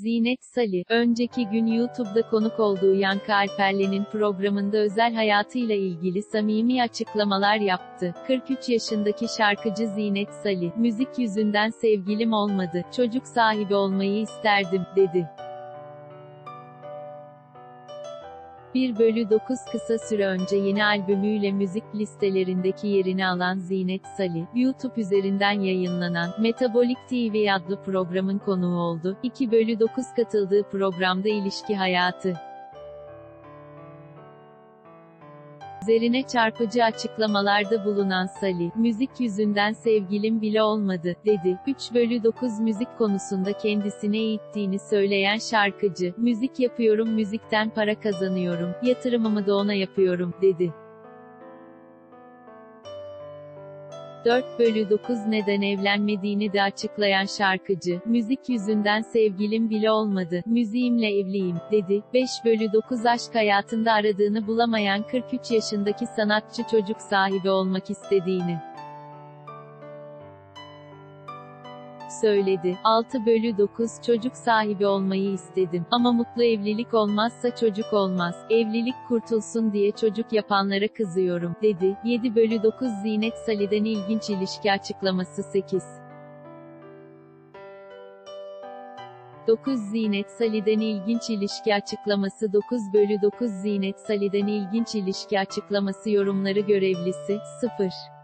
Zinet Salih, önceki gün YouTube'da konuk olduğu Yankı Alperli'nin programında özel hayatıyla ilgili samimi açıklamalar yaptı. 43 yaşındaki şarkıcı Zinet Salih, müzik yüzünden sevgilim olmadı, çocuk sahibi olmayı isterdim, dedi. 1 bölü 9 kısa süre önce yeni albümüyle müzik listelerindeki yerini alan Zinet Salih, YouTube üzerinden yayınlanan Metabolik TV adlı programın konuğu oldu. 2 bölü 9 katıldığı programda ilişki hayatı, üzerine çarpıcı açıklamalarda bulunan Salih, müzik yüzünden sevgilim bile olmadı, dedi. 3 bölü 9 müzik konusunda kendisine eğittiğini söyleyen şarkıcı, müzik yapıyorum müzikten para kazanıyorum, yatırımımı da ona yapıyorum, dedi. 4 bölü 9 neden evlenmediğini de açıklayan şarkıcı, müzik yüzünden sevgilim bile olmadı, müziğimle evliyim, dedi. 5 bölü 9 aşk hayatında aradığını bulamayan 43 yaşındaki sanatçı çocuk sahibi olmak istediğini söyledi. 6 bölü 9 çocuk sahibi olmayı istedim. Ama mutlu evlilik olmazsa çocuk olmaz. Evlilik kurtulsun diye çocuk yapanlara kızıyorum, dedi. 7 bölü 9 Zinet Salih'den ilginç ilişki açıklaması 8. 9 Zinet Salih'den ilginç ilişki açıklaması 9 bölü 9 Zinet Salih'den ilginç ilişki açıklaması yorumları görevlisi 0